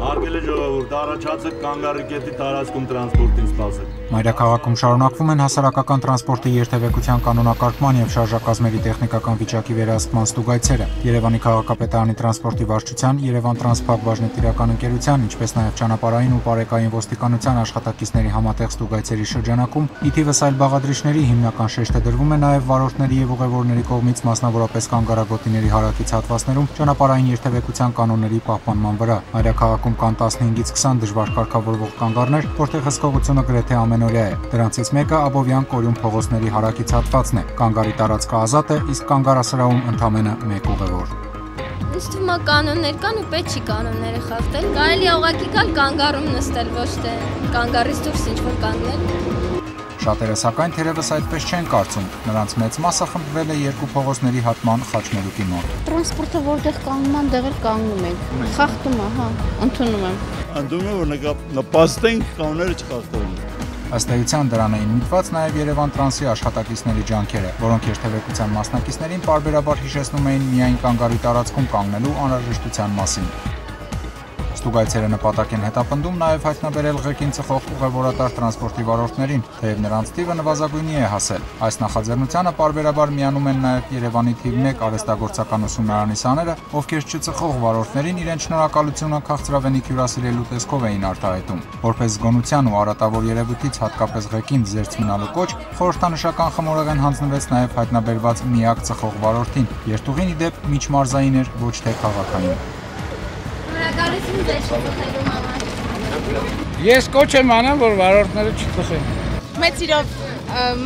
Հարգելի ժողովուրդ, առաջացեք կանգառի կետի տարածքում տրանսպորտին սպասեք։ Մայրաքաղաքում շարունակվում են հասարակական տրանսպորտի երթևեկության կանոնակարգման եւ շարժակազմերի տեխնիկական վիճակի վերահսկման ստուգայցերը։ Երևանի քաղաքապետարանի տրանսպորտի վարչության, Երևան Տրանսփակ բաժնետիրական ընկերության, ինչպես նաեւ ճանապարհային ու բարեկային ոստիկանության աշխատակիցների համատեղ ստուգայցերի շրջանակում ի թիվս այլ բաղադրիչների հիմնական շեշտը դրվում է նաեւ վարորդների եւ ուղևորների կողմից մասնավորապես կանգարագոտիների հարակից հատվածներում ճանապարհային երթևեկության կանոնների պահպանման վրա։ Մայրաքաղաքում կան 15-ից 20 դժվար կարգավորվող կանգառներ, որտեղ հսկողությունը գրեթե ամենօրյա է։ Դրանցից մեկը Աբովյան Կորյուն փողոցների հարակից հատվածն է։ Կանգառի տարածքը ազատ է, իսկ կանգառասրահում ընդամենը 1 ուղևոր։ Ինձ թվում է կանոններ կան ու պետք չի կանոնները խախտել։ Կարելի է ուղղակի գալ կանգառում նստել, ոչ թե կանգառից դուրս ինչ-որ կանգնել։ Շատերը սակայն թերևս այդպես չեն կարծում։ Նրանց մեծ մասը խմբվել է երկու փողոցների հատման խաչմերուկի մոտ։ Տրանսպորտը որտեղ կանգնում են, դեղ էլ կանգնում ենք։ Խախտում է, հա, ընդունում եմ։ Անդում է որ նպաստենք կանոնները չխախտեն։ Ըստ էության դրան էին միտված նաև Երևան տրանսի աշխատակիցների ջանքերը, որոնք երթևեկության մասնակիցներին parberabar հիշեցնում էին միայն կանգարի տարածքում կանգնելու անհրաժեշտության մասին։ Ստուգայցերը նպատակ են հետապնդում նաև հայտնաբերել ղեկին ծխող ուղևորատար տրանսպորտի վարորդներին, թեև նրանց թիվը նվազագույնի է հասել։ Այս նախաձեռնությանը parberabar միանում են նաև Երևանի թիվ 1 արհեստագործական ուսումնարանի սաները, ովքեր չծխող վարորդներին իրենց շնորհակալությունը քաղցրավենիք հյուրասիրելու տեսքով էին արտահայտում։ Որպես զգոնության ու արատավոր երևույթից հատկապես ղեկին զերծ մնալու կոչ, խորհրդանշական խմորեղեն հանձնվեց նաև հայտնաբերված միակ ծխող վարորդին։ Երթուղին ի դեպ միջմարզային էր, ոչ թե քաղաքային։ Շնորհակալություն ձեզ շփոթելու համար։ Ես կոչ եմ անում, որ վարորդները չծխեն։ Մեծ իրով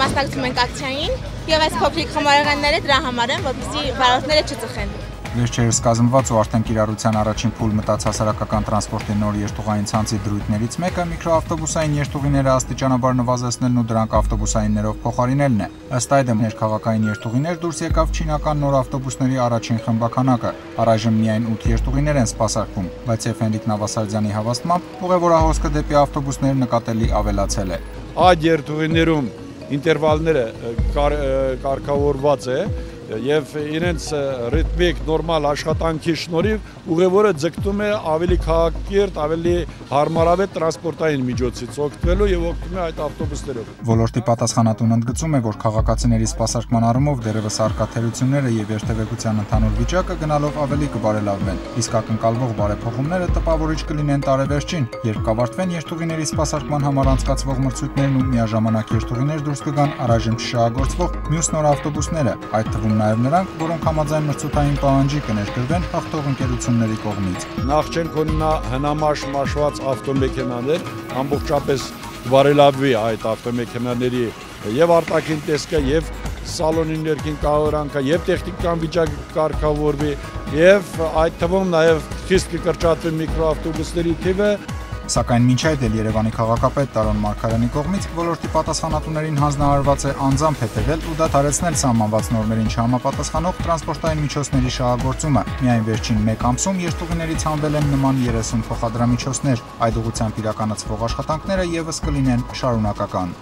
մասնակցում ենք ակցիային եւ այս փոքրիկ խմորեղենները դրա համար են, որպեսզի վարորդները չծխեն։ Վերջերս կազմված ու արդեն կիրառության առաջին փուլ մտած հասարակական տրանսպորտի նոր երթուղային ցանցի դրույթներից մեկը միկրոավտոբուսային երթուղիները աստիճանաբար նվազեցնելն ու դրանք ավտոբուսայիններով փոխարինելն է։ Ըստ այդմ ներքաղաքային երթուղիներ դուրս եկավ չինական նոր ավտոբուսների առաջին խմբականակը։ Առայժմ միայն 8 երթուղիներ են սպասարկվում, բայց Եֆենրիկ Նավասարդյանի հավաստմամբ ուղևորահոսքը դեպի ավտոբուսներ նկատելի ավելացել է։ Այդ երթուղիներում ինտերվալները կարգավորված է եւ իրենց ռիթմիկ նորմալ աշխատանքի շնորհիվ ուղևորը ձգտում է ավելի քաղաքակիրթ, ավելի հարմարավետ տրանսպորտային միջոցից օգտվելու եւ օգտվում է այդ ավտոբուսներով։ Ոլորտի պատասխանատուն ընդգծում է, որ քաղաքացիների սպասարկման առումով դերևս արկա թերությունները եւ երթևեկության ընդհանուր վիճակը գնալով ավելի կբարելավվեն, իսկ ակնկալվող բարեփոխումները տպավորիչ կլինեն տարեվերջին, երբ կավարտվեն երթուղիների սպասարկման համար անցկացվող մրցույթներն ու միաժամանակ երթուղիներ դուրս կգան առայժմ չշահագործվող մյուս նոր ավտոբուսները, այդ թվում նաև նրանք, որոնք համաձայն մրցութային պահանջի կներկրվեն հաղթող ընկերությունների կողմից։ Նախ չենք ունենա հնամաշ մաշված ավտոմեքենաներ, ամբողջապես բարելավվի այդ ավտոմեքենաների եւ արտաքին տեսքը եւ սալոնի ներքին կահորանքը եւ տեխնիկական վիճակը կարգավորվի եւ այդ թվում նաեւ խիստ կկրճատվի միկրոավտոբուսների թիվը Սակայն մինչ այդ էլ Երևանի քաղաքապետ Տարոն Մարկարյանի կողմից ոլորտի պատասխանատուներին հանձնարարված է անձամբ հետևել ու դադարեցնել սահմանված նորմերին չհամապատասխանող տրանսպորտային միջոցների շահագործումը։ Միայն վերջին 1 ամսում երթուղիներից հանվել են նման 30 փոխադրամիջոցներ։ Այդ ուղղությամբ իրականացվող աշխատանքները եւս կլինեն շարունակական։